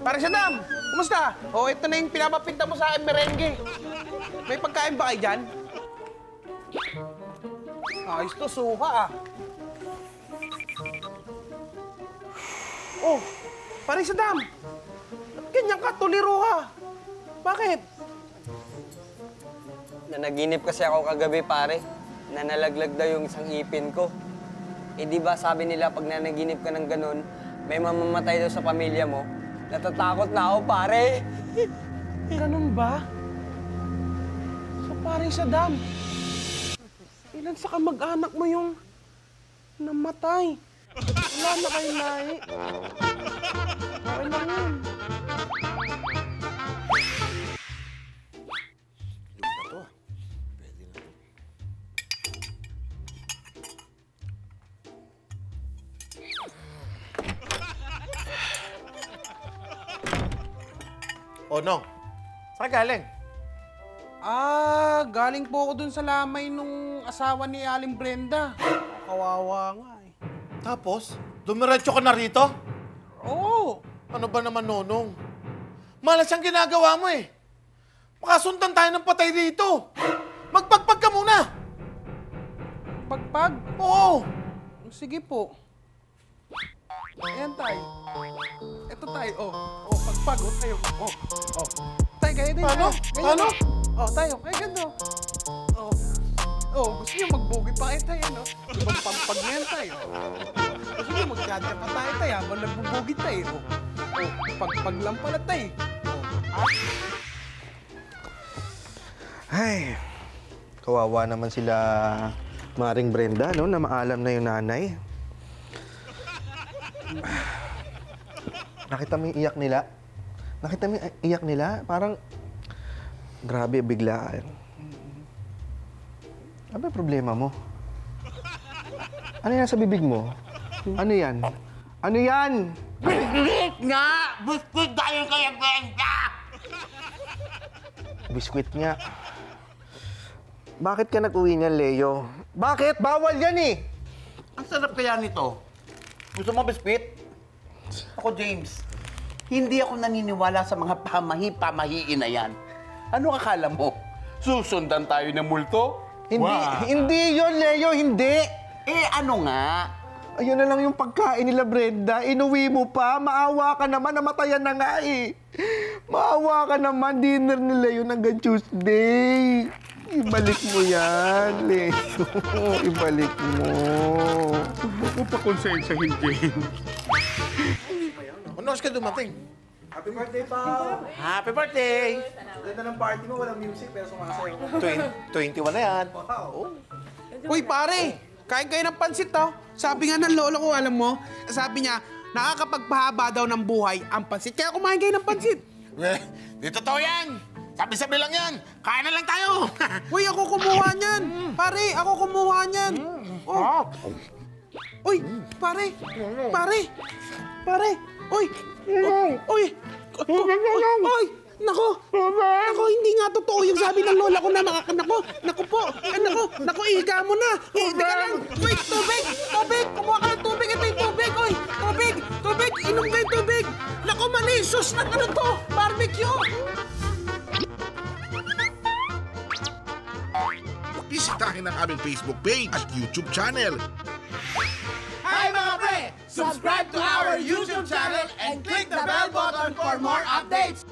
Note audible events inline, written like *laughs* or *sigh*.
Pare Saddam, kumusta? O, ito na yung pinapapinta mo sa akin merengue. May pagkain ba kayo dyan? Ayos to, suka ah. Oh, pare Saddam, ba't ganyan ka, tuliro ka? Bakit? Nanaginip kasi ako kagabi, pare. Na nalaglag daw yung isang ipin ko. Eh di ba sabi nila pag nanaginip ka ng ganun, may mamamatay daw sa pamilya mo. Natatakot na ako, pare. Ganun ba? So, pare Saddam, ilan sa kamag-anak mo yung namatay? Wala na kayo lahi. Okay lang yun. O, Nong, saan galing? Ah, galing po ako dun sa lamay nung asawa ni Aling Brenda. Kawawa nga eh. Tapos, dumiretso ka na rito? Oo. Ano ba naman, Nonong? Malas ang ginagawa mo eh. Makasundan tayo ng patay dito. Magpagpag ka muna. Pagpag. Oo. Sige po. Ayan tayo. Ito tayo. Oh, oh pagpag. Oh, tayo. Oh, oh. Tayo, kayo din. Paano? tayo. Ganyan, Paano? Oh, oh tayo. Kaya ganito. Oh. Oh, gusto niyo magbugi pa kayo tayo, no? Ibang pagpag na yan tayo. Gusto niyo magkadya pa tayo tayo habang nagbubugi tayo. Oh, oh pagpag lang pala tayo. Oh, ah. Ay, kawawa naman sila Maring Brenda, no, na maalam na yung nanay. Nakita mo yung iyak nila? Nakita mo yung iyak nila? Parang, grabe, biglaan. Ano yung problema mo? Ano yan sa bibig mo? Ano yan? Ano yan? Biskuit nga! Biskuit dahil kaya benta! Biskwit nga. Bakit ka nag-uwi niyan, Leo? Bakit? Bawal yan eh! Ang sarap kaya nito. Gusto mo biskuit? Ako, James. Hindi ako naniniwala sa mga pamahi-pamahiin na yan. Ano akala mo? Susundan tayo ng multo? Hindi, Wah. hindi yon Leo, hindi! Eh, ano nga? Ayun na lang yung pagkain nila, Brenda. Inuwi mo pa. Maawa ka naman. Namatayan na nga eh. Maawa ka naman. Dinner nila yun hanggang Tuesday. Ibalik mo yan, Leo. *laughs* Ibalik mo. Huwag mo pa konsensahin, Jane. Ano oras ka dumating? Happy birthday, pa! Happy birthday! Ganda ng party mo. Walang music, pero sumasayaw. 20, 21 na yan. Uy, pare! Kain kayo ng pansit, to. Sabi nga ng lolo ko, alam mo, sabi niya, nakakapagpahaba daw ng buhay ang pansit. Kaya kumain kayo ng pansit. *laughs* Eh, di totoo yan. Sabi-sabi lang yan. Kain na lang tayo. *laughs* Uy, ako kumuha niyan. Pare, ako kumuha niyan. Oh. Uy, pare. Pare. Pare. Uy. Uy. Uy. Uy. Nako. Nako, totoo yung sabi ng lola ko na makaka... Nako. Nako po. Eh, nako. Nako, ihiga mo na. Eh, teka lang. Uy, tubig. Tubig. Kumuha ka ng tubig. Ito yung tubig. Uy, tubig. Tubig. Inom ka yung tubig. Nako, mali. Sus ng ano to. Barbecue. Bisitahin ang aming Facebook page at YouTube channel. Hi mga pre! Subscribe to our YouTube channel and click the bell button for more updates!